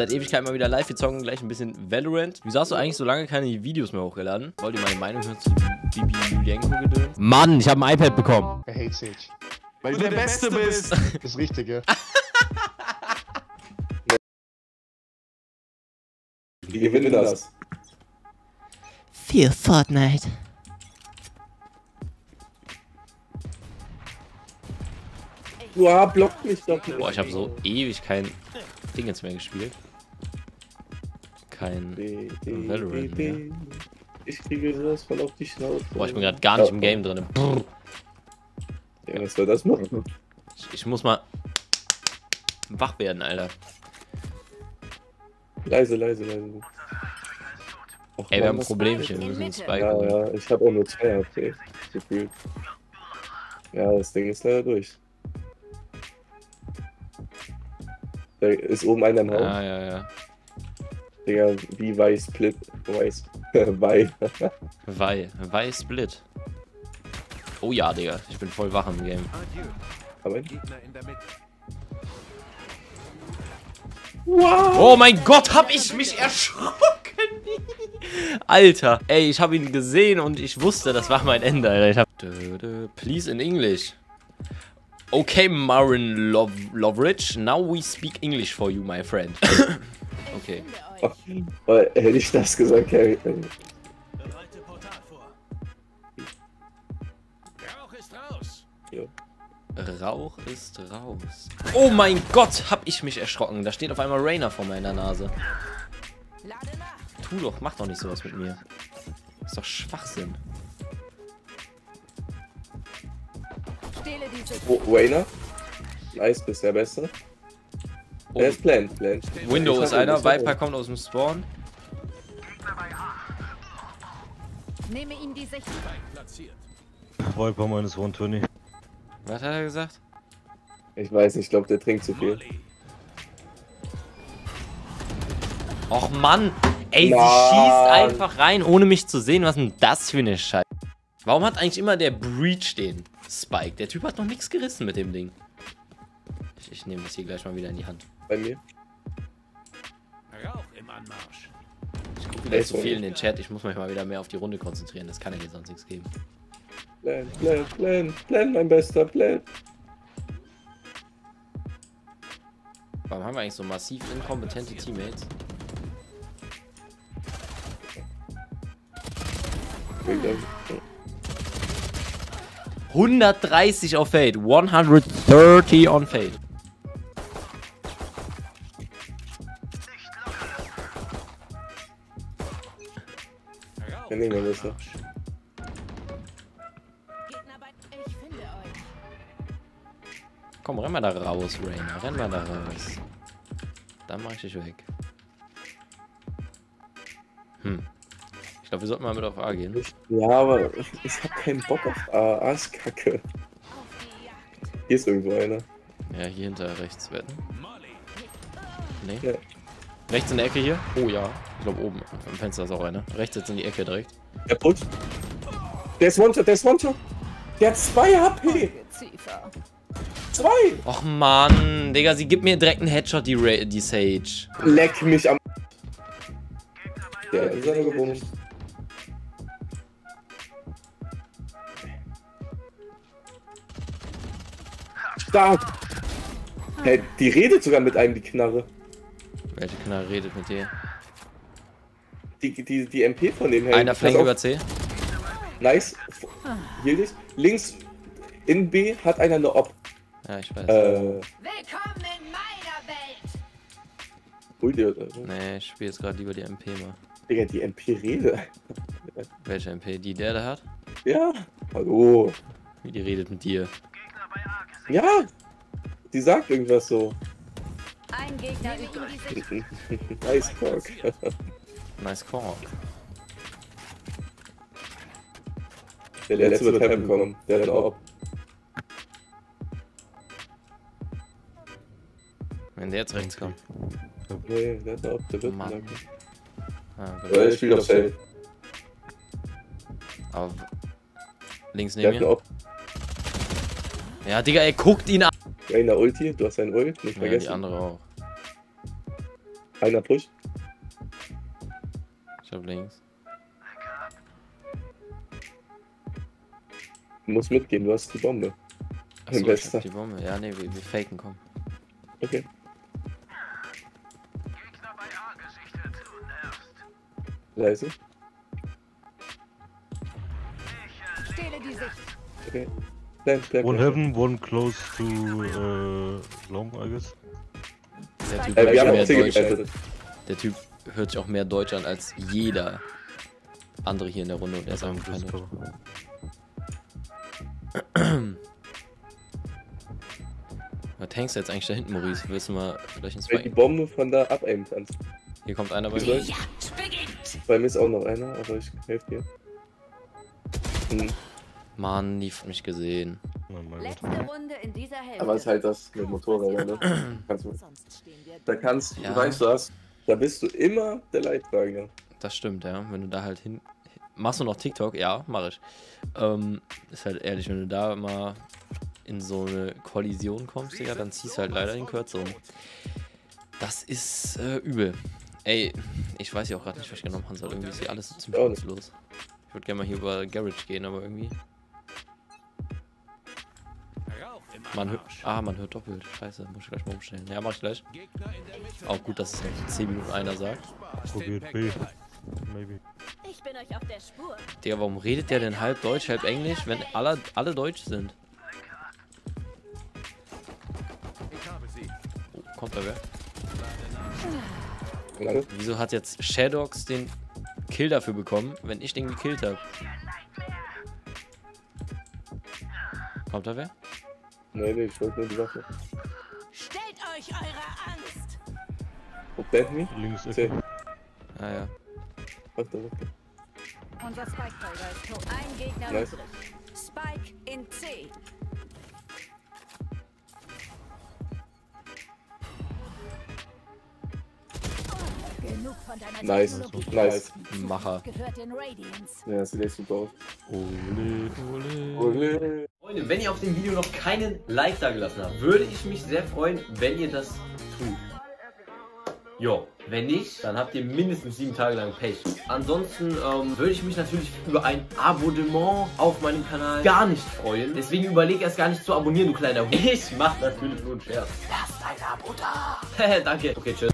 seit Ewigkeit mal wieder live. Wir zocken gleich ein bisschen Valorant. Wieso hast du eigentlich so lange keine Videos mehr hochgeladen? Wollt ihr meine Meinung hören zu Bibi Julienko gedöns? Mann, ich habe ein iPad bekommen. Er hate Sage. Weil du der, Beste bist. Das Richtige. Wie gewinnen das? Für Fortnite. Uah, block mich doch nicht. Boah, ich habe so ewig kein Ding jetzt mehr gespielt. Kein Valorant mehr. Ich kriege sowas voll auf die Schnauze. Boah, ich bin gerade gar nicht im Game drin. Brrr. Ja, was soll das machen? Ich, ich muss mal wach werden, Alter. Leise, leise, leise. Ey, wir haben ein Problemchen. Wir müssen einen Spike Ja, holen. ja, ich habe auch nur zwei HP. Gefühlt. Ja, das Ding ist leider durch. Da ist oben einer im Haus. Ja, ja, ja. Digga, wie weiß Split. Weiß. Weil. Wei. Wei Split. Oh ja, Digga. Ich bin voll wach im Game. Aber. Oh mein Gott, hab ich mich erschrocken. Alter, ey, ich habe ihn gesehen und ich wusste, das war mein Ende, Alter. Ich hab... Please in English. Okay, Marin Lov Loveridge, now we speak English for you, my friend. okay. Weil, hätte ich das gesagt, Carrie. Bereite Portal vor. Rauch ist raus. Rauch ist raus. Oh mein Gott, hab ich mich erschrocken. Da steht auf einmal Rainer vor meiner Nase. Tu doch, mach doch nicht sowas mit mir. ist doch Schwachsinn. Stehle diese. Wo, Wayner? Nice, bist der Beste. Oh, Er ist Plant, Plant. Window ist einer. Viper kommt aus dem Spawn. Nehme ihn die. Viper meines One Tony. Was hat er gesagt? Ich weiß nicht, ich glaube, der trinkt zu viel. Och Mann, ey, sie Mann. schießt einfach rein, ohne mich zu sehen. Was denn das für eine Scheiße? Warum hat eigentlich immer der Breach den Spike? Der Typ hat noch nichts gerissen mit dem Ding. Ich, ich nehme das hier gleich mal wieder in die Hand. Bei mir. Rauch im Anmarsch. Ich gucke wieder zu viel in den Chat. Ich muss mich mal wieder mehr auf die Runde konzentrieren. Das kann ja hier sonst nichts geben. Plant, Plant, Plant, Plant, mein bester Plant. Warum haben wir eigentlich so massiv inkompetente Teammates? Digga. 130 auf Fade. 130 on Fade. Ja, nehmen wir das, finde euch. Komm, renn mal da raus, Rainer. Renn mal da raus. Dann mach ich dich weg. Hm. Ich glaube, wir sollten mal mit auf A gehen. Ja, aber ich hab keinen Bock auf A. A ist kacke. Hier ist irgendwo einer. Ja, hier hinter rechts wetten. Nee. Ja. Rechts in der Ecke hier? Oh ja. Ich glaube oben. Am Fenster ist auch einer. Rechts jetzt in die Ecke direkt. Der Putz. Der ist One-Shot, der ist One-Shot. Der hat 2 HP. 2. Och Mann, Digga, sie gibt mir direkt einen Headshot, die, Ra die Sage. Leck mich am. Der ist aber gebumst. Stark. Hey, die redet sogar mit einem, die Knarre. Welche Knarre redet mit dir? Die, die, die MP von dem Helm. Einer auf. über C. Nice. Hier dich. Links in B hat einer eine Op. Ja, ich weiß. Äh, Willkommen in meiner Welt. hol dir. Äh, Nee, ich spiele jetzt gerade lieber die MP mal. Digga, die MP redet. Welche MP? Die der da hat? Ja. Hallo. Wie die redet mit dir? Ja. Die sagt irgendwas so. Ein Gegner übrig. Die Sicht. nice Talk. Nice call. Der letzte wird Heaven kommen. Der hat Op. Wenn der jetzt rechts kommt. Nee, der hat Op. Der wird Mann. Ah, gut. Ja, der spielt auf Safe. Aber links Der neben mir. Ja, Digga, ey, guckt ihn an. Rainer Ulti, du hast ein Ult, nicht Ja, die andere auch. Einer Push. Ich hab links. Du musst mitgehen, du hast die Bombe. Achso, ich hab die Bombe. Ja, nee, wir, wir faken, komm. Okay. Leise. Stehle die Sicht. Okay. Bleib, bleib, One heaven, one close to uh, long, I guess. Der Typ, Äh, hört wir sich haben mehr auch C Deutsch, gebettet. der typ hört sich auch mehr Deutsch an als jeder andere hier in der Runde. Und er ist einfach kein Deutsch. Was hängst du jetzt eigentlich da hinten, Maurice? Willst du mal vielleicht ins Wenn die? Bombe von da abaimen kannst. Hier kommt einer bei mir. Bei mir ist auch noch einer, aber ich helfe dir. Hm. Mann, die hat mich gesehen. Oh mein Gott. Letzte Runde in dieser Hälfte. Aber es ist halt das mit Motorrädern, ne? Kannst du, da kannst Ja. du, weißt du was? Da bist du immer der Leidtragende. Das stimmt, ja. Wenn du da halt hin. Machst du noch TikTok? Ja, mach ich. Ähm, ist halt ehrlich, wenn du da mal in so eine Kollision kommst, Digga, dann ziehst du halt leider den Kürzeren. Das ist äh, übel. Ey, ich weiß ja auch gerade nicht, was ich genommen haben soll. Irgendwie ist hier alles so ziemlich nutzlos. Ich würde gerne mal hier über Garage gehen, aber irgendwie. Man hört. Ah, man hört doppelt. Scheiße, muss ich gleich mal umstellen. Ja, mach ich gleich. Auch gut, dass es in 10 Minuten einer sagt. Probiert B. Maybe. Ich bin euch auf der Spur. Digga, warum redet der denn halb Deutsch, halb Englisch, wenn alle, alle Deutsch sind? Oh, kommt da wer? Wieso hat jetzt Shadox den Kill dafür bekommen, wenn ich den gekillt habe? Kommt da wer? Nee, nee, ich wollte nur die Waffe. Stellt euch eurer Angst. Wo bleibt mich? Links C. Ecke. Ah ja. Warte, warte. Unser Spike-Träger ist tot. Ein Gegner Nice. übrig. Spike in C. Genug von deiner Nice. Technologie. Nice. Macher. Gehört den Radiance. Ja, das sieht echt super aus. Ole, ole. Ole. Freunde, wenn ihr auf dem Video noch keinen Like da gelassen habt, würde ich mich sehr freuen, wenn ihr das tut. Jo, wenn nicht, dann habt ihr mindestens sieben Tage lang Pech. Ansonsten ähm, würde ich mich natürlich über ein Abonnement auf meinem Kanal gar nicht freuen. Deswegen überleg erst gar nicht zu abonnieren, du kleiner Hund. Ich mach natürlich nur einen Scherz. Lass dein Abo da. Danke. Okay, tschüss.